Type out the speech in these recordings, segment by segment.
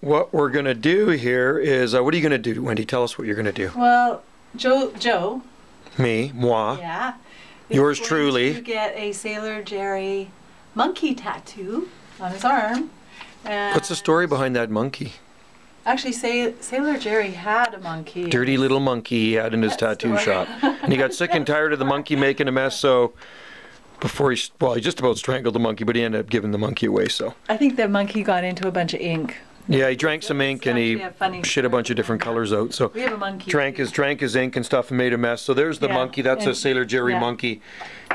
what we're gonna do here is, uh, what are you gonna do, Wendy? Tell us what you're gonna do. Well, Joe, Joe, Me, moi. yeah. Yours going truly. To get a Sailor Jerry monkey tattoo on his arm. And What's the story behind that monkey? Actually, Sa- Sailor Jerry had a monkey. Dirty little monkey he had in his tattoo shop, and he got sick and tired of the monkey making a mess. So before he, well, he just about strangled the monkey, but he ended up giving the monkey away. So I think the monkey got into a bunch of ink. Yeah, he drank some ink and he funny shit a bunch of different colors out. So We have a monkey. drank his drank his ink and stuff and made a mess. So there's the Yeah, monkey. That's a Sailor Jerry yeah. monkey,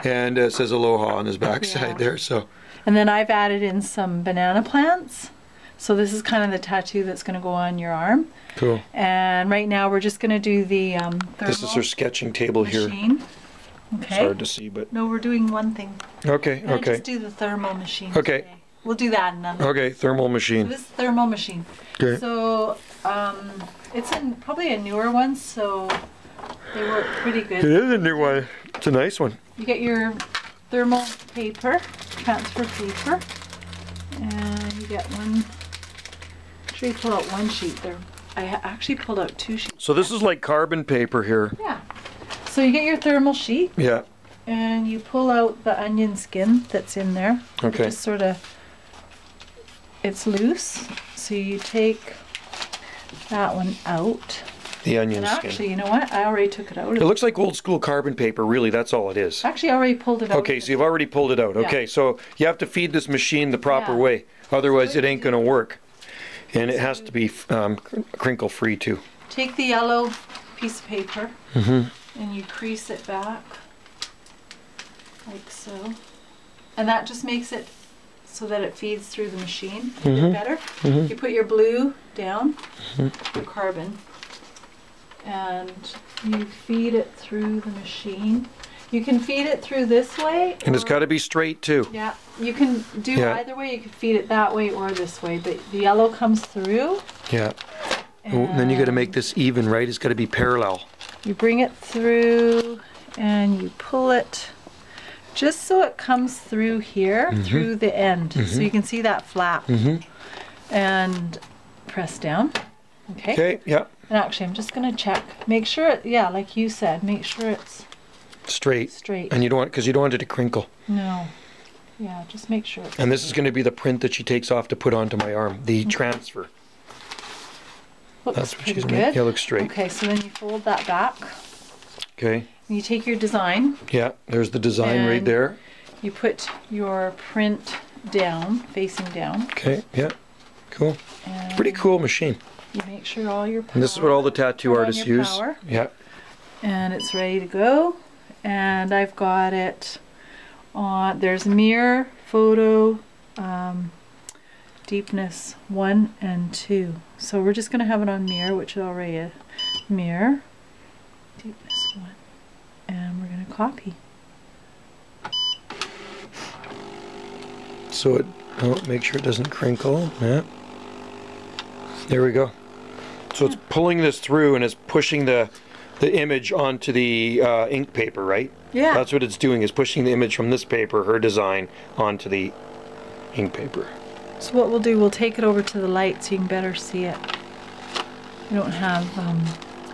and uh, it says aloha on his backside Yeah. there. So And then I've added in some banana plants. So this is kind of the tattoo that's going to go on your arm. cool. And right now we're just going to do the um, This is her sketching table here. machine. It's Okay. hard to see, but No, we're doing one thing. okay, okay, Just do the thermal machine. Okay. today. We'll do that another. okay. Thermal So machine. this thermal machine. Okay. So um, it's a, probably a newer one, so they work pretty good. is a new one. It's a nice one. You get your thermal paper, transfer paper, and you get one. Sure, you pull out one sheet there. I actually pulled out two sheets. So this is like carbon paper here. Yeah. So you get your thermal sheet Yeah. and you pull out the onion skin that's in there. Okay. Just sort of, it's loose. So you take that one out. The onion And skin. actually, you know what? I already took it out. It looks like old school carbon paper, really. That's all it is. Actually, I already pulled it out. Okay, so you've already pulled it out. Yeah. Okay, so you have to feed this machine the proper Yeah. way. Otherwise, it ain't going to work. And it has to be um, crinkle free too. Take the yellow piece of paper Mm-hmm. and you crease it back like so. And that just makes it so that it feeds through the machine a Mhm. bit better. Mhm. You put your blue down, Mm-hmm. your carbon, and you feed it through the machine. You can feed it through this way. And it's got to be straight too. Yeah, you can do Yeah. either way. You can feed it that way or this way. But the yellow comes through. Yeah. Oh, and then you got to make this even, right? It's got to be parallel. You bring it through and you pull it just so it comes through here, mm-hmm. through the end. So mm-hmm. you can see that flap. Mm-hmm. And press down. Okay. Okay, yeah. And actually, I'm just going to check. Make sure it, yeah, like you said, make sure it's Straight. straight. And you don't want, because you don't want it to crinkle. No. Yeah, just make sure it's And this is going to be the print that she takes off to put onto my arm. The mm-hmm. transfer. looks That's what she's good. making. Yeah, looks straight. Okay, so then you fold that back. Okay. You take your design. Yeah, there's the design right there. You put your print down, facing down. Okay, yeah. Cool. And Pretty cool machine. You make sure all your power, And this is what all the tattoo artists use. power. Yeah. and it's ready to go. And I've got it on. There's mirror, photo, um, deepness one and two. So we're just gonna have it on mirror, which is already a mirror, deepness one, and we're gonna copy. So it, oh, make sure it doesn't crinkle. Yeah. There we go. So it's pulling this through and it's pushing the the image onto the uh, ink paper, right? Yeah. That's what it's doing is pushing the image from this paper, her design, onto the ink paper. So what we'll do, we'll take it over to the light so you can better see it. I don't have um,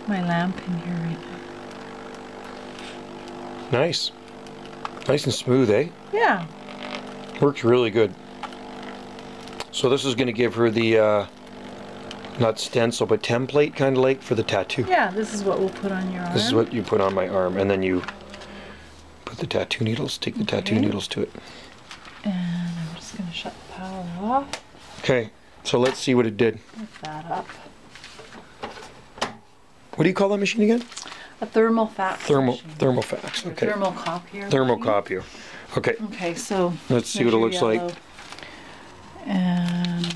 my lamp in here right now. Nice. Nice and smooth, eh? Yeah. Works really good. So this is going to give her the, uh, not stencil, but template kind of like for the tattoo. Yeah, this is what we'll put on your arm. This is what you put on my arm, and then you put the tattoo needles, take the tattoo needles to it. And I'm just going to shut the power off. Okay, so let's see what it did. Lift that up. What do you call that machine again? A thermal fax Thermal, machine. thermofax. Or Okay, Thermal copier. thermocopier. Okay, Okay, so let's see what it looks like. And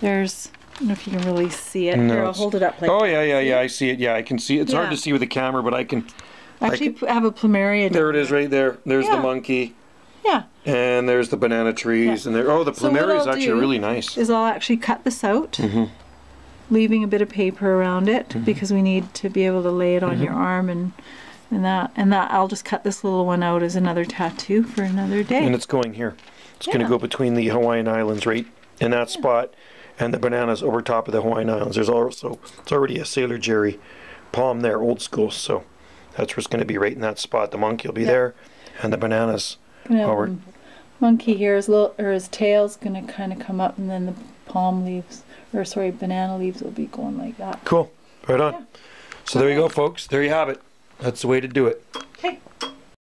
there's, I don't know if you can really see it. No, Here, I'll hold it up like Oh yeah, yeah, yeah. I see it. Yeah, I can see. it. It's hard to see with the camera, but I can. I actually have a plumeria. There it is, right there. There's the monkey, Yeah. and there's the banana trees, Yeah. and there. Oh, the So plumeria is actually really nice. Is I'll actually cut this out, Mm-hmm. Leaving a bit of paper around it because we need to be able to lay it on your Mm-hmm. arm and and that and that I'll just cut this little one out as another tattoo for another day. And it's going here. It's going to go between the Hawaiian Islands, right in that spot. and the bananas over top of the Hawaiian Islands. There's also it's already a Sailor Jerry palm there, old school. So that's where it's going to be right in that spot. The monkey will be Yeah. there, and the bananas. Howard. m- monkey here, his little or his tail's gonna kind of come up, and then the palm leaves, or sorry, banana leaves will be going like that. Cool. Right on. Yeah. So there you go, folks. There you have it. That's the way to do it. Okay.